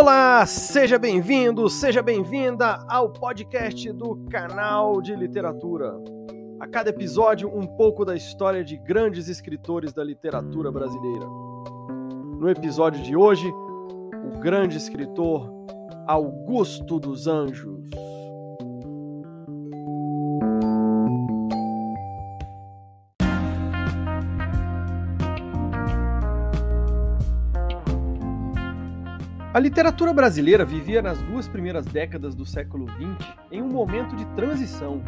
Olá, seja bem-vindo, seja bem-vinda ao podcast do canal de literatura. A cada episódio, um pouco da história de grandes escritores da literatura brasileira. No episódio de hoje, o grande escritor Augusto dos Anjos. A literatura brasileira vivia nas duas primeiras décadas do século XX em um momento de transição.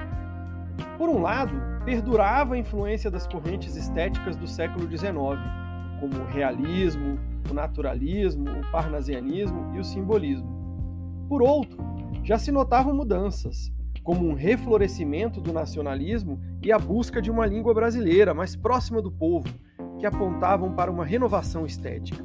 Por um lado, perdurava a influência das correntes estéticas do século XIX, como o realismo, o naturalismo, o parnasianismo e o simbolismo. Por outro, já se notavam mudanças, como um reflorescimento do nacionalismo e a busca de uma língua brasileira mais próxima do povo, que apontavam para uma renovação estética.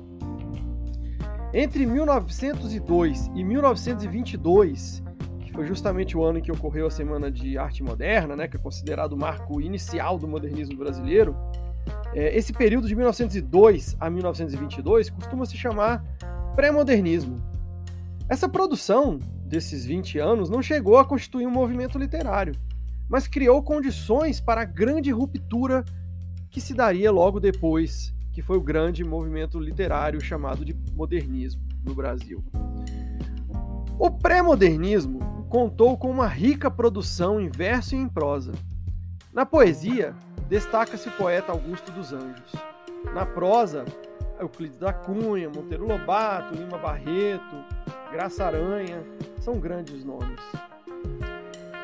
Entre 1902 e 1922, que foi justamente o ano em que ocorreu a Semana de Arte Moderna, né, que é considerado o marco inicial do modernismo brasileiro, é, esse período de 1902 a 1922 costuma se chamar pré-modernismo. Essa produção desses 20 anos não chegou a constituir um movimento literário, mas criou condições para a grande ruptura que se daria logo depois que foi o grande movimento literário chamado de modernismo no Brasil. O pré-modernismo contou com uma rica produção em verso e em prosa. Na poesia, destaca-se o poeta Augusto dos Anjos. Na prosa, Euclides da Cunha, Monteiro Lobato, Lima Barreto, Graça Aranha, são grandes nomes.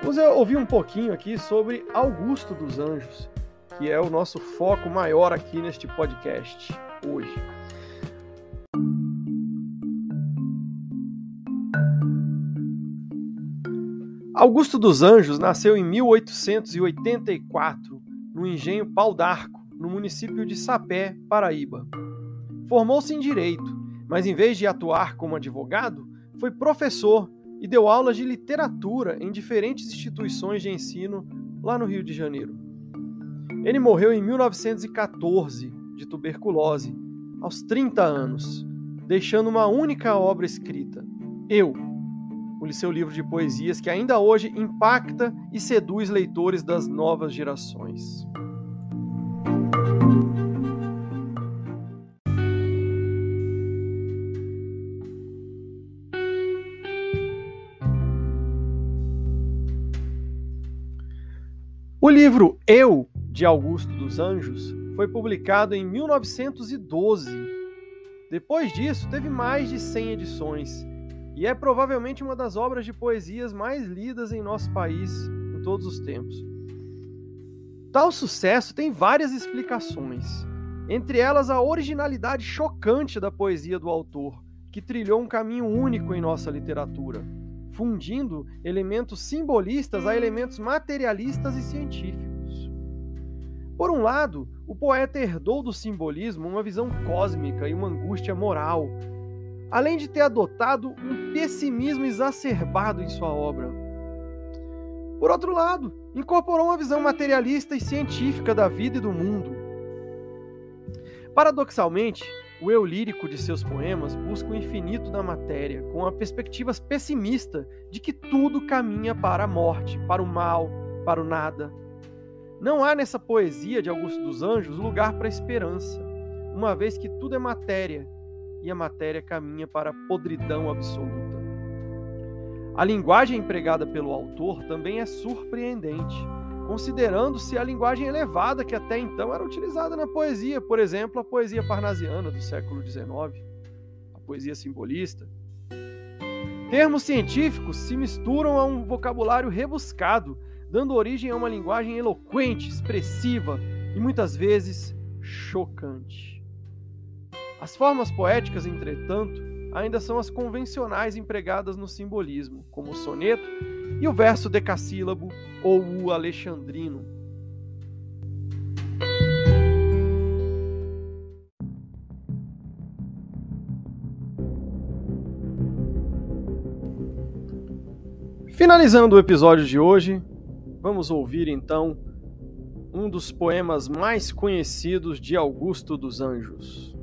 Vamos ouvir um pouquinho aqui sobre Augusto dos Anjos, que é o nosso foco maior aqui neste podcast hoje. Augusto dos Anjos nasceu em 1884 no engenho Pau d'Arco, no município de Sapé, Paraíba. Formou-se em direito, mas em vez de atuar como advogado, foi professor e deu aulas de literatura em diferentes instituições de ensino lá no Rio de Janeiro. Ele morreu em 1914 de tuberculose, aos 30 anos, deixando uma única obra escrita, Eu, o seu livro de poesias que ainda hoje impacta e seduz leitores das novas gerações. O livro Eu de Augusto dos Anjos foi publicado em 1912. Depois disso, teve mais de 100 edições e é provavelmente uma das obras de poesias mais lidas em nosso país em todos os tempos. Tal sucesso tem várias explicações, entre elas a originalidade chocante da poesia do autor, que trilhou um caminho único em nossa literatura, fundindo elementos simbolistas a elementos materialistas e científicos. Por um lado, o poeta herdou do simbolismo uma visão cósmica e uma angústia moral, além de ter adotado um pessimismo exacerbado em sua obra. Por outro lado, incorporou uma visão materialista e científica da vida e do mundo. Paradoxalmente, o eu lírico de seus poemas busca o infinito da matéria, com a perspectiva pessimista de que tudo caminha para a morte, para o mal, para o nada. Não há nessa poesia de Augusto dos Anjos lugar para esperança, uma vez que tudo é matéria e a matéria caminha para a podridão absoluta. A linguagem empregada pelo autor também é surpreendente, considerando-se a linguagem elevada que até então era utilizada na poesia, por exemplo, a poesia parnasiana do século XIX, a poesia simbolista. Termos científicos se misturam a um vocabulário rebuscado dando origem a uma linguagem eloquente, expressiva e muitas vezes chocante. As formas poéticas, entretanto, ainda são as convencionais empregadas no simbolismo, como o soneto e o verso decassílabo ou o alexandrino. Finalizando o episódio de hoje, Vamos ouvir então um dos poemas mais conhecidos de Augusto dos Anjos.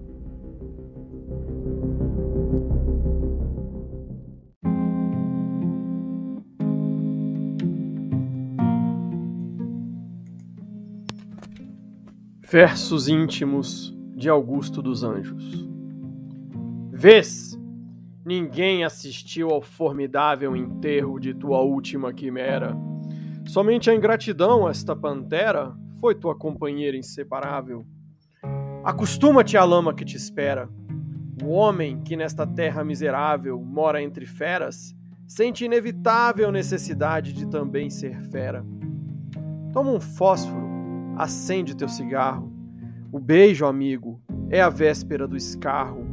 Versos íntimos de Augusto dos Anjos. Vês, ninguém assistiu ao formidável enterro de tua última quimera Somente a ingratidão, esta pantera, foi tua companheira inseparável. Acostuma-te à lama que te espera. O homem que nesta terra miserável mora entre feras sente inevitável necessidade de também ser fera. Toma um fósforo acende teu cigarro. O beijo, amigo, é a véspera do escarro.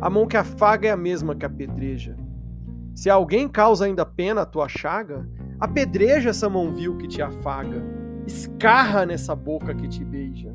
A mão que afaga é a mesma que apedreja. Se alguém causa ainda pena a tua chaga, apedreja essa mão vil que te afaga. Escarra nessa boca que te beija.